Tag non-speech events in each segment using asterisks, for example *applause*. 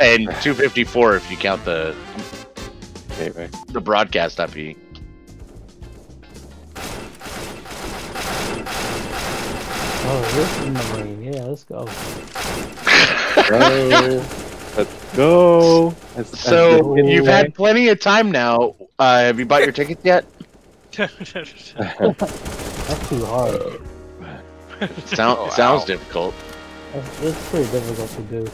and 254 if you count the Gateway. the broadcast IP. Oh, this is the marine. Yeah, let's go. Go. *laughs* Let's go. As- as So the you've had plenty of time now. Uh, have you bought your tickets yet? *laughs* That's too hard. Sound, Oh, sounds ow. difficult. That's, that's pretty difficult to do.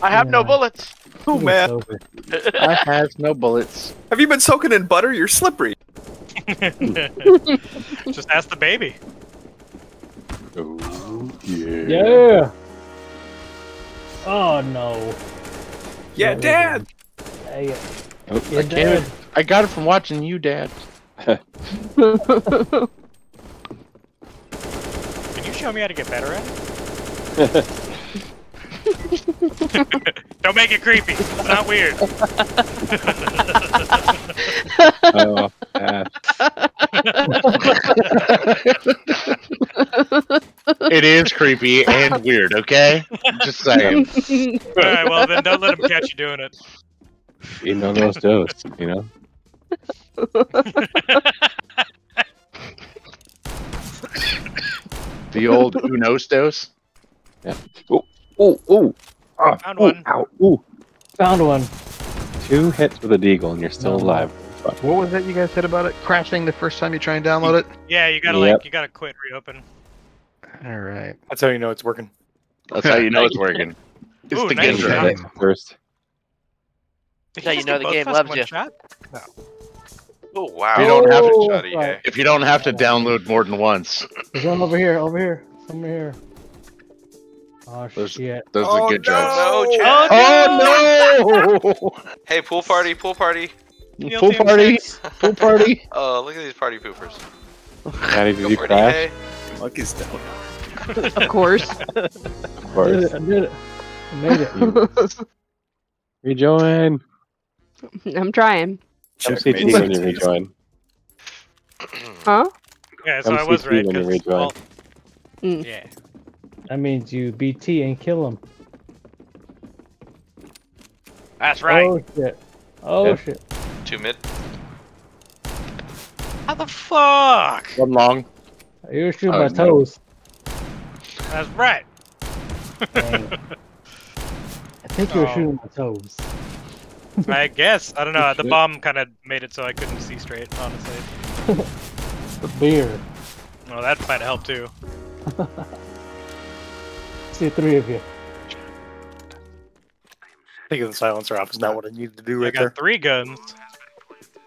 I have no bullets. Oh man. *laughs* I have no bullets. have you been soaking in butter? You're slippery. *laughs* Just ask the baby. Ooh, yeah. Yeah. Oh no. Yeah, Yeah, Dad. Hey, uh, Oh, you're I can't. I got it from watching you, Dad. *laughs* Can you show me how to get better at it? *laughs* Don't make it creepy. It's not weird. oh, it is creepy and weird. Okay, just saying. All right, well then don't let him catch you doing it. You know those dose, you know? The old Unostos. Ooh, ooh. Ah, Found ooh, one. Ow, ooh. Found one. Two hits with a deagle and you're still No. alive. What was that you guys said about it crashing the first time you try and download it? Yeah, you gotta Yep. like you gotta quit reopen. All right. That's how you know it's working. That's how you know it's working. *laughs* It's Ooh, the nice game. shot. right? First. That's how you know the game loves you. shot? Oh wow. You don't have to- Oh, Shot, If you don't have to download more than once, There's one over here. Over here. Somewhere here. Oh Those- shit. those Oh, are good no. jokes. No, Chad. Oh no! *laughs* Hey, pool party, pool party. Neil Pool Team party, six. pool party. *laughs* Oh, look at these party poopers. Daddy, did Go you for it, crash? EA. Lucky's down. Of course. *laughs* Of I did course. it. I did it. I made it. Rejoin. I'm trying. MCT Checkmate. when you rejoin. Huh? Yeah, so I was MCT right. when you 'cause- rejoin. well, Mm. yeah. That means you BT and kill him. That's right. Oh shit. Oh Yeah. shit. Two mid. How the fuck? One long. You were shooting Oh, my no. toes. That's right. *laughs* I think you were Oh. shooting my toes. I guess. I don't know. The Shit. bomb kind of made it so I couldn't see straight, honestly. *laughs* The beer. Well, that might help too. *laughs* See three of you. Taking the silencer off is not what I needed to do I got there. three guns.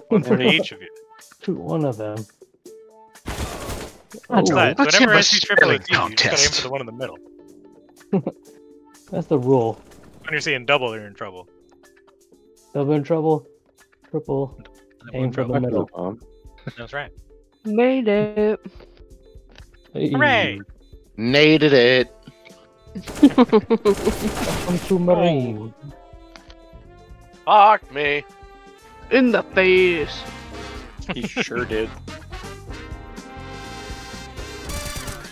One for *laughs* each of you. Shoot one of them. That's Oh, Besides, let's whenever have a I see triple spelling OT, you just gotta aim for the one in the middle. *laughs* that's the rule. When you're seeing double, you're in trouble. Double in trouble. Triple. Double Aim in for the trouble. middle. Um, That's right. Made it. Hey. Hooray! Naded it. Welcome to Marine. Fuck me. In the face. He sure did. *laughs*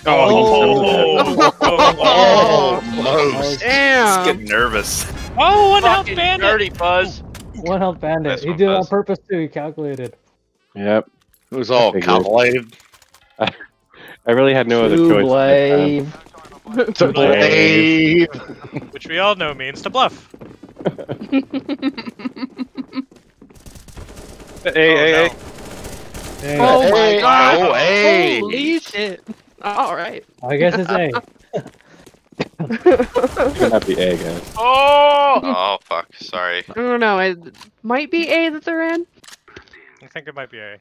Oh! Oh, *laughs* Oh, most. He's Damn. getting nervous. Oh, one health bandit! dirty buzz. One health bandit. That's He did it on purpose too. He calculated. yep. It was all calculated. *laughs* I really had no other To choice. Blame. *laughs* To blame. Which we all know means to bluff. Hey, *laughs* hey, hey. Hey, Oh, oh my god. oh, hey. Holy shit. Alright. I guess it's A. *laughs* It could not be A, guys. Oh! Oh, fuck. Sorry. I don't know. It might be A that they're in. I think it might be a.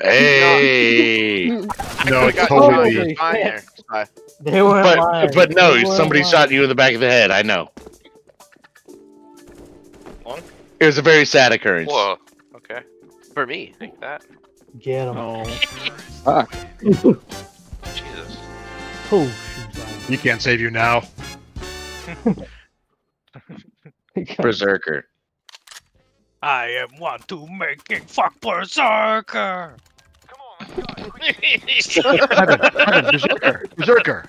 Hey. *laughs* No, it's got totally. Holy Fine shit. there. Fine. They weren't But lying. but no, They weren't somebody lying. shot you in the back of the head. I know. What? It was a very sad occurrence. Whoa. Okay. For me. Take that. Get him. Fuck. Ah. *laughs* Jesus. Oh, You can't save you now. *laughs* Berserker. I am one to making fuck berserker. Come on, *laughs* berserker, *laughs* berserker.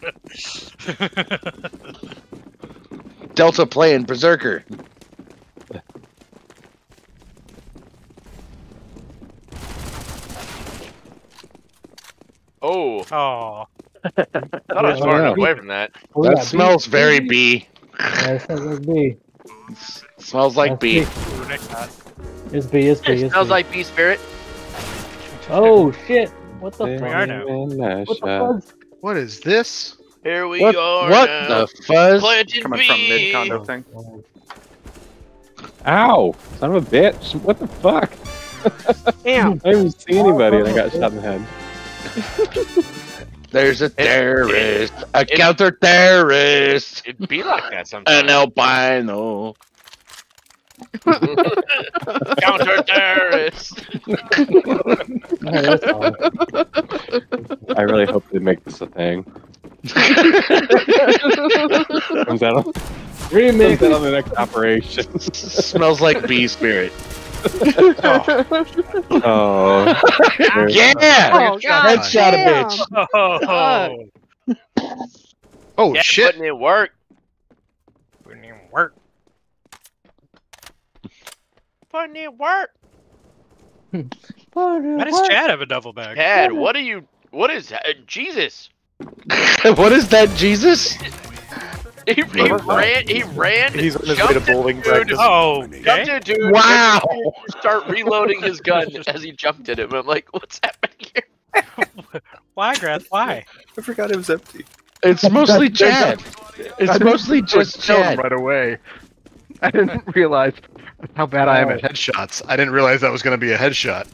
Delta playing berserker. Oh. Oh. I was oh. far enough away from that. Oh, yeah, that smells bee. very bee. That smells like bee. Smells like That's bee. bee next shot. It's B. It's It It's smells B. like bee spirit. Oh *laughs* shit! What the fuck? are now. man, What the Nasha. What is this? Here we What, are what now. the fuzz? Planting Coming from mid condo thing. Ow! Son of a bitch! What the fuck? Damn. *laughs* I didn't even see anybody and I got shot in the head. *laughs* There's a terrorist, a counter terrorist, It'd be like that sometimes. an albino. Counter terrorist. yeah, that's fine. I really hope they make this a thing. Comes out on, Remix. comes out on the next operation. Smells like bee spirit. Oh. Yeah! Oh, God Headshot a bitch. Oh, Oh yeah, shit! Oh. putting in work. wouldn't even work. Putting in work. *laughs* Why does Chad have a double bag? Chad, what are you? What is uh, Jesus? *laughs* what is that, Jesus? He, he ran. He ran. He's on his way to a bowling dude. Oh, Jumped okay. a dude. Wow. Start reloading his gun as he jumped at him. I'm like, what's happening here? *laughs* Why, Grath? Why? I forgot it was empty. It's mostly Chad. It's mostly just Chad. right away. *laughs* I didn't realize how bad I am at headshots. I didn't realize that was going to be a headshot.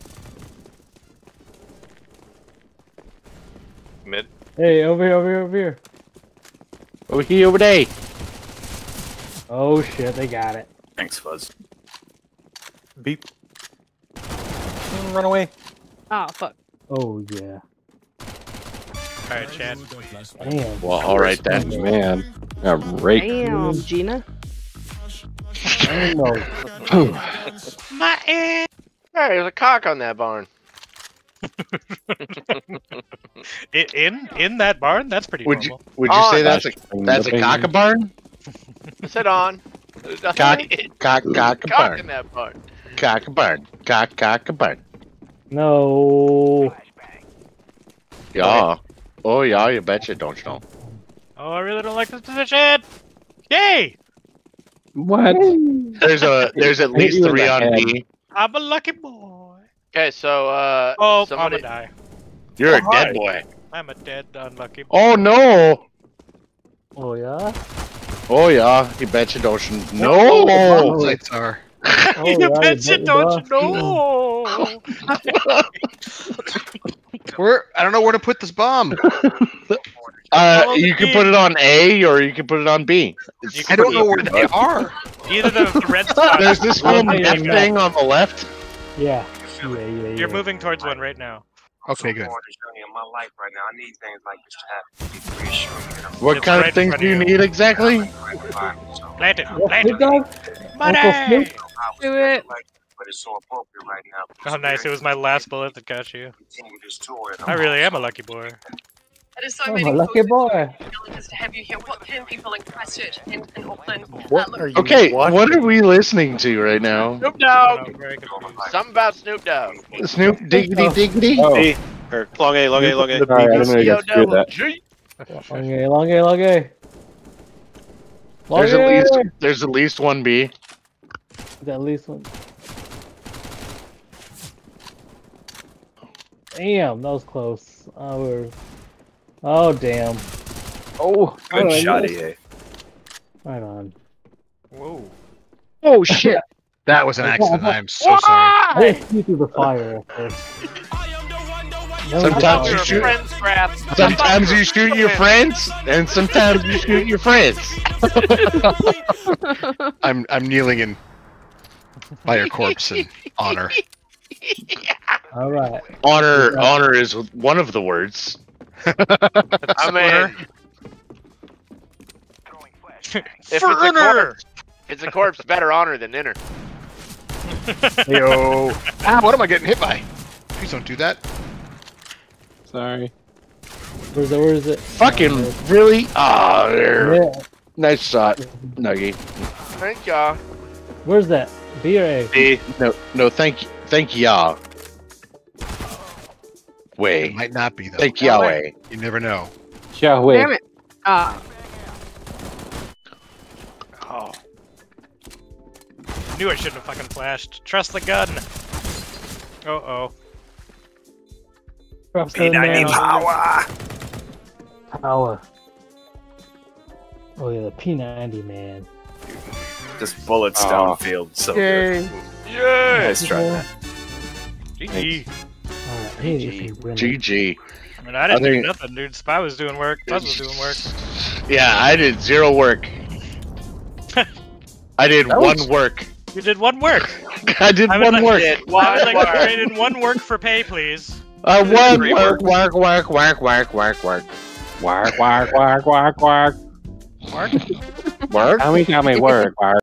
Mid. Hey, over here, over here, over here. Over here, over there. Oh shit, they got it. Thanks, Fuzz. Beep. Mm, Run away. Oh fuck. Oh yeah. All right, Chad. Damn. Well, all right then. Oh, man. Got raked. Damn, Gina. I don't know. My Hey, there's a cock on that barn. *laughs* I- In in that barn? That's pretty Would you normal. would you On. say that's a that's a cockabarn? Sit on. There's Cock nothing. cock Cock in cockabarn. that barn. Cockabarn. Cock cockabarn. No. Yeah. Oh yeah, you betcha, don't you know? Oh, I really don't like this position. Yay! What? *laughs* There's a there's at least three on head. I'm a lucky boy. Okay, so uh, Oh, somebody. I'm gonna die. You're Oh, a dead boy. I'm a dead, unlucky boy. Oh no! Oh yeah. Oh yeah, you betcha, don't you? Oh, No! Lights are. Oh, you yeah, betcha, you don't you bet- know? Where? I don't know where to put this bomb. *laughs* Uh, you can put it on A or you can put it on B. It's I don't know where easy. they are. Either the *laughs* red *laughs* spot. There's this little yeah, map thing on the left. Yeah. Yeah, yeah, yeah. You're moving towards one right now. Okay, good. What kind of things do you front of you. need exactly? Plant it, What, plant Snoop it. Dogg? Money! Uncle Snoop? Do it. Oh, nice. It was my last bullet that got you. I really am a lucky boy. It is so I'm a lucky boy. Just to have you here. What ten people in Christchurch and in Auckland? What Uh, are you Okay, watching? what are we listening to right now? Snoop Oh, Dogg. no, very. Something about Snoop Dogg. Snoop diggity diggity. Oh, B. Or long A, long A, long A. sorry, I didn't know you Yo, screwed that. Long A, long A, long A. Long There's at least there's at least one B. Is at least one. Damn, that was close. Oh, we're... oh damn. Oh, Good oh, shot, missed. EA. Right on. Whoa. Oh shit! That was an *laughs* accident. I am so sorry. I just flew through the fire at first. That was Sometimes the you Your shoot- friends. Sometimes you shoot your friends, and sometimes you shoot your friends. *laughs* *laughs* I'm I'm kneeling in by your corpse in honor. All right. Honor, honor is one of the words. I mean, if it's a Ferner! corpse, it's a corpse. Better honor than inner. *laughs* Yo. Ah, what am I getting hit by? Please don't do that. sorry. Where's it? Where is it? Fucking really? Ah, there. Yeah. Nice shot, Nuggy. Thank y'all. Where's that? B or A? B. No, no, thank thank you, thank ya. It might not be though. Like Yahweh. You never know. Yahweh. Damn it. Ah, Oh. Knew I shouldn't have fucking flashed. Trust the gun. Uh oh. Trust in man. power. Power. Oh yeah, the P90 man. Just bullets Aw. downfield. So good. Yeah. Nice try, man. GG. Alright, if you win. GG. I mean, I didn't I do nothing, dude. Spy was doing work. Buzz was doing work. Yeah, I did zero work. *laughs* I did That one was- work. You did one work. *laughs* I did I one like- work. Did I one would like to work. one work for pay, please. Uh, one Three work, work, work, work, work, work, work. Work, work, work, work, work. Work? Work? Tell me, tell me, work, work.